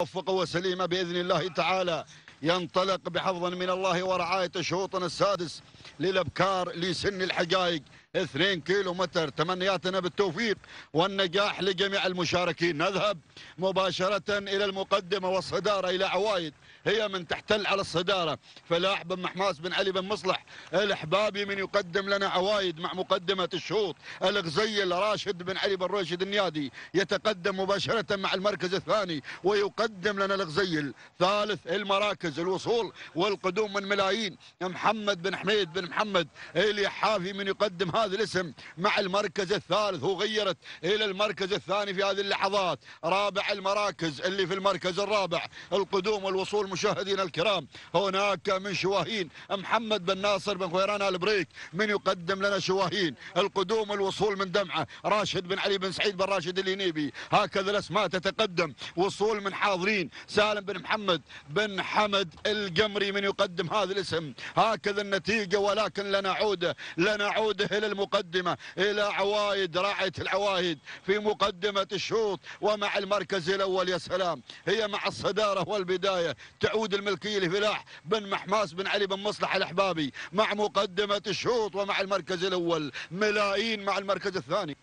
موفقة وسليمة بإذن الله تعالى. ينطلق بحفظ من الله ورعاية شوطنا السادس للأبكار لسن الحقائق 2 كيلو متر. تمنياتنا بالتوفيق والنجاح لجميع المشاركين. نذهب مباشرة إلى المقدمة والصدارة إلى عوايد. هي من تحتل على الصدارة. فلاح بن محماس بن علي بن مصلح الأحبابي من يقدم لنا عوايد مع مقدمة الشوط. الغزيل راشد بن علي بن راشد النيادي يتقدم مباشرة مع المركز الثاني ويقدم لنا الغزيل ثالث المراكز الوصول والقدوم من ملايين. محمد بن حميد بن محمد اليحافي من يقدم هذا الاسم مع المركز الثالث. وغيرت إلى المركز الثاني في هذه اللحظات. رابع المراكز اللي في المركز الرابع. القدوم والوصول مشاهدينا الكرام. هناك من شواهين. محمد بن ناصر بن خويران البريك من يقدم لنا شواهين. القدوم الوصول من دمعة. راشد بن علي بن سعيد بن راشد الينيبي هكذا الأسماء تتقدم. وصول من حاضرين. سالم بن محمد بن حمد القمري من يقدم هذا الاسم. هكذا النتيجة ولكن لنا عودة لنا عودة إلى المقدمة إلى عوايد راعية العوايد في مقدمة الشوط ومع المركز الأول. يا سلام هي مع الصدارة والبداية. تعود الملكية لفلاح بن محماس بن علي بن مصلح الأحبابي مع مقدمة الشوط ومع المركز الأول. ملايين مع المركز الثاني.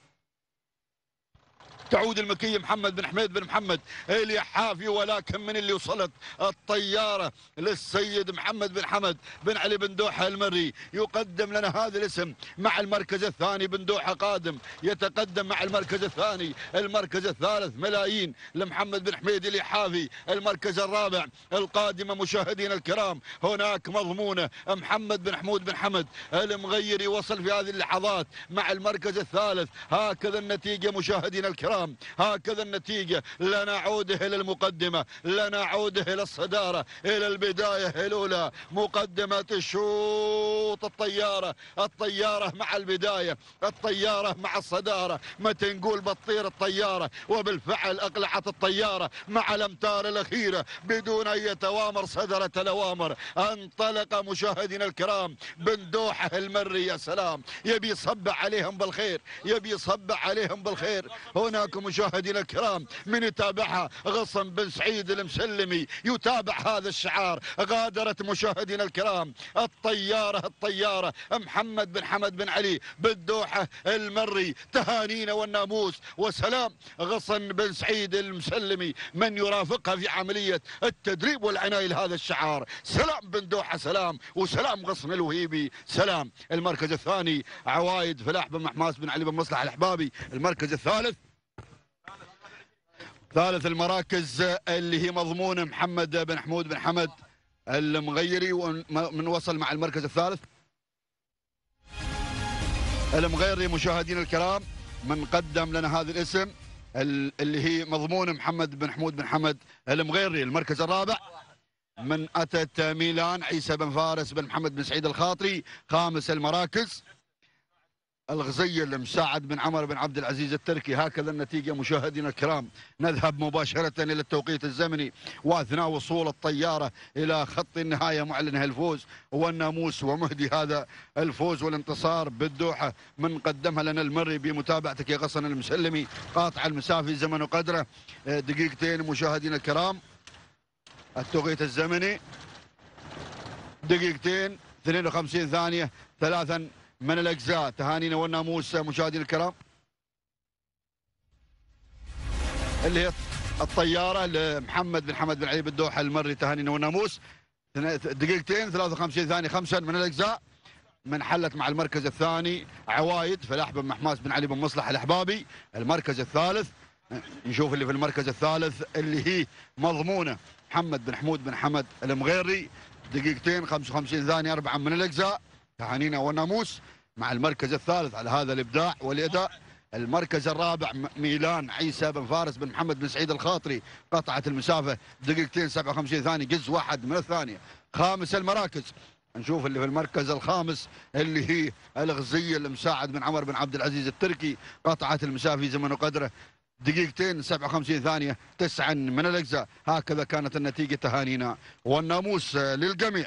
تعود المكية محمد بن حميد بن محمد. اليحافي ولكن من اللي وصلت الطيارة للسيد محمد بن حمد بن علي بن دوحة المري. يقدم لنا هذا الاسم مع المركز الثاني بن دوحة قادم. يتقدم مع المركز الثاني المركز الثالث ملايين لمحمد بن حميد اليحافي المركز الرابع القادمة مشاهدينا الكرام. هناك مضمونة محمد بن حمود بن حمد. المغيري وصل في هذه اللحظات مع المركز الثالث. هكذا النتيجة مشاهدينا الكرام. الكرام. هكذا النتيجة. لا نعود إلى المقدمة لا نعود إلى الصدارة إلى البداية الأولى. مقدمة الشوط الطيارة. الطيارة مع البداية. الطيارة مع الصدارة. متى نقول بتطير الطيارة؟ وبالفعل أقلعت الطيارة مع الأمتار الأخيرة. بدون أي توامر صدرت الأوامر. انطلق مشاهدينا الكرام. بن دوحة المري. يا سلام. يبي يصبع عليهم بالخير. يبي يصبع عليهم بالخير. هناك معكم مشاهدينا الكرام من يتابعها غصن بن سعيد المسلمي يتابع هذا الشعار غادرت مشاهدينا الكرام الطيارة الطيارة محمد بن حمد بن علي بالدوحة المري تهانينا والناموس وسلام غصن بن سعيد المسلمي من يرافقها في عملية التدريب والعناية لهذا الشعار. سلام بن دوحة سلام وسلام غصن الوهيبي سلام. المركز الثاني عوايد فلاح بن محماس بن علي بن مصلح الأحبابي المركز الثالث ثالث المراكز اللي هي مضمونة محمد بن حمود بن حمد المغيري من وصل مع المركز الثالث. المغيري مشاهدينا الكرام من قدم لنا هذا الاسم اللي هي مضمون محمد بن حمود بن حمد المغيري المركز الرابع. من أتت ميلان عيسى بن فارس بن محمد بن سعيد الخاطري خامس المراكز. الغزيل مساعد بن عمر بن عبد العزيز التركي. هكذا النتيجة مشاهدينا الكرام. نذهب مباشرة إلى التوقيت الزمني وأثناء وصول الطيارة إلى خط النهاية معلنها الفوز والناموس ومهدي هذا الفوز والانتصار بالدوحة من قدمها لنا المري بمتابعتك يا غصن المسلمي. قاطع المسافي زمن وقدره دقيقتين مشاهدينا الكرام. التوقيت الزمني. دقيقتين 52 ثانية ثلاثا من الأجزاء؟ تهانينا والناموس مشاهدينا الكرام. اللي هي الطيارة لمحمد بن حمد بن علي بالدوحة المري تهانينا والناموس دقيقتين 53 ثانية خمسا من الأجزاء. من حلت مع المركز الثاني عوايد فلاح بن محماس بن علي بن مصلح الأحبابي. المركز الثالث نشوف اللي في المركز الثالث اللي هي مضمونة محمد بن حمود بن حمد المغيري. دقيقتين 55 ثانية أربعة من الأجزاء. تهانينا والناموس مع المركز الثالث على هذا الإبداع والإداء. المركز الرابع ميلان عيسى بن فارس بن محمد بن سعيد الخاطري قطعت المسافة دقيقتين 57 ثانية جز واحد من الثانية. خامس المراكز. نشوف اللي في المركز الخامس اللي هي الغزية المساعد من عمر بن عبد العزيز التركي. قطعت المسافة في زمن وقدره دقيقتين 57 ثانية تسعا من الأجزاء. هكذا كانت النتيجة تهانينا والناموس للجميع.